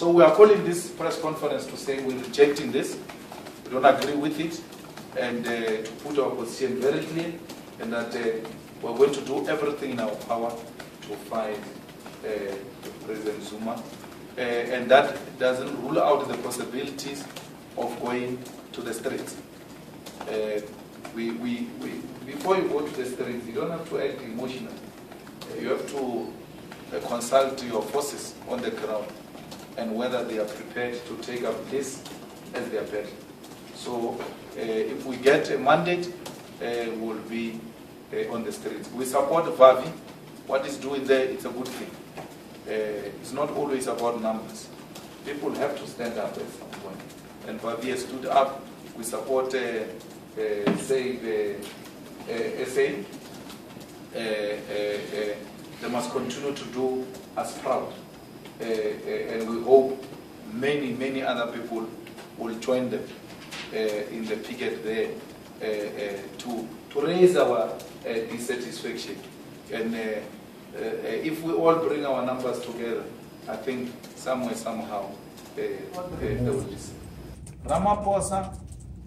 So we are calling this press conference to say we're rejecting this, we don't agree with it, and uh, to put our position very clear, and that uh, we're going to do everything in our power to find uh, President Zuma, uh, and that doesn't rule out the possibilities of going to the streets. Uh, we, we, we, before you go to the streets, you don't have to act emotional. Uh, you have to consult your forces on the ground and whether they are prepared to take up this as their battle. So uh, if we get a mandate, uh, we'll be uh, on the streets. We support Vavi. What he's doing there, it's a good thing. It's not always about numbers. People have to stand up at some point. And Vavi has stood up. We support, say, the SA. They must continue to do us proud. Uh, uh, and we hope many, many other people will join them uh, in the picket there to, to raise our dissatisfaction. And if we all bring our numbers together, I think somewhere, somehow, they will. Ramaphosa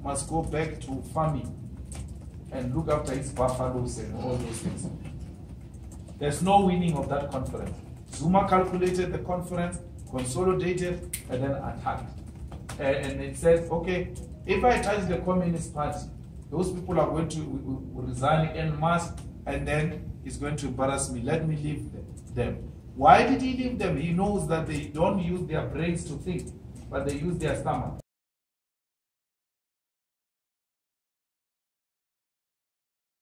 must go back to farming and look after his buffaloes and all those things. There's no winning of that conference. Zuma calculated the conference, consolidated, and then attacked. And it says, okay, if I touch the Communist Party, those people are going to resign en masse, and then it's going to embarrass me. Let me leave them. Why did he leave them? He knows that they don't use their brains to think, but they use their stomach.